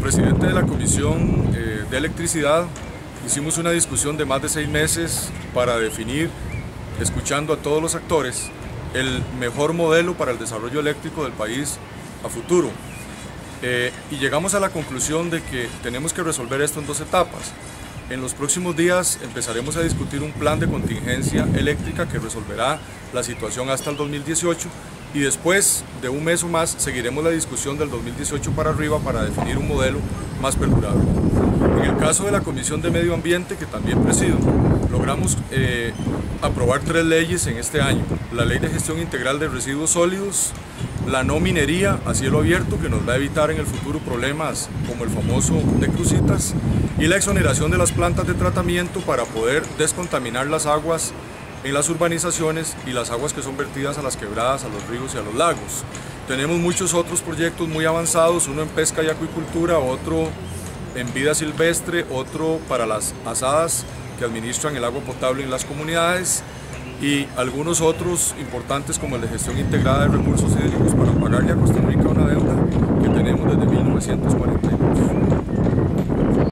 presidente de la Comisión eh, de Electricidad hicimos una discusión de más de seis meses para definir, escuchando a todos los actores, el mejor modelo para el desarrollo eléctrico del país a futuro. Eh, y llegamos a la conclusión de que tenemos que resolver esto en dos etapas. En los próximos días empezaremos a discutir un plan de contingencia eléctrica que resolverá la situación hasta el 2018 y después de un mes o más seguiremos la discusión del 2018 para arriba para definir un modelo más perdurable. En el caso de la Comisión de Medio Ambiente, que también presido, logramos eh, aprobar tres leyes en este año. La Ley de Gestión Integral de Residuos Sólidos, la no minería a cielo abierto, que nos va a evitar en el futuro problemas como el famoso de crucitas, y la exoneración de las plantas de tratamiento para poder descontaminar las aguas en las urbanizaciones y las aguas que son vertidas a las quebradas, a los ríos y a los lagos. Tenemos muchos otros proyectos muy avanzados, uno en pesca y acuicultura, otro en vida silvestre, otro para las asadas que administran el agua potable en las comunidades y algunos otros importantes como el de gestión integrada de recursos hídricos para pagarle a Costa Rica una deuda que tenemos desde 1942.